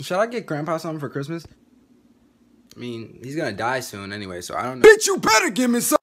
Should I get Grandpa something for Christmas? I mean, he's gonna die soon anyway, so I don't know. Bitch, you better give me something.